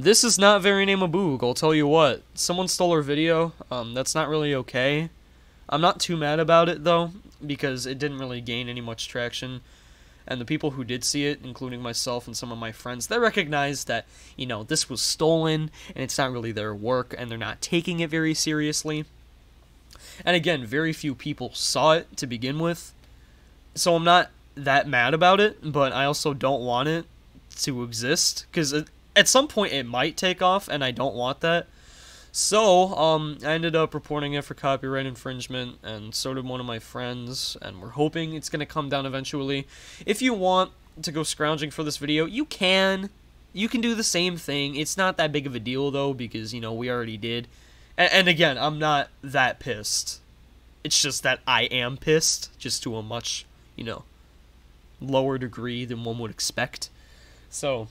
This is not very name a boog, I'll tell you what. Someone stole our video. Um, that's not really okay. I'm not too mad about it though, because it didn't really gain any much traction. And the people who did see it, including myself and some of my friends, they recognized that, you know, this was stolen and it's not really their work and they're not taking it very seriously. And again, very few people saw it to begin with. So I'm not that mad about it, but I also don't want it to exist because at some point it might take off and I don't want that. So, um, I ended up reporting it for copyright infringement, and so did one of my friends, and we're hoping it's going to come down eventually. If you want to go scrounging for this video, you can. You can do the same thing. It's not that big of a deal, though, because, you know, we already did. And, and again, I'm not that pissed. It's just that I am pissed, just to a much, you know, lower degree than one would expect. So,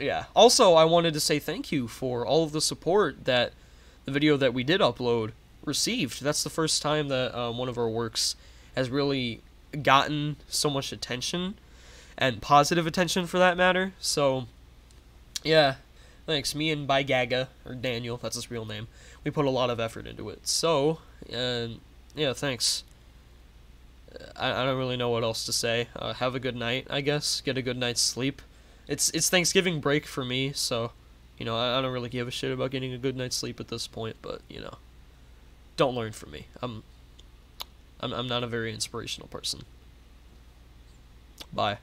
yeah. Also, I wanted to say thank you for all of the support that the video that we did upload received. That's the first time that uh, one of our works has really gotten so much attention and positive attention for that matter. So, yeah, thanks. Me and By Gaga or Daniel, that's his real name. We put a lot of effort into it. So, uh, yeah, thanks. I, I don't really know what else to say. Uh, have a good night, I guess. Get a good night's sleep. It's it's Thanksgiving break for me, so you know, I, I don't really give a shit about getting a good night's sleep at this point, but, you know, don't learn from me. I'm, I'm, I'm not a very inspirational person. Bye.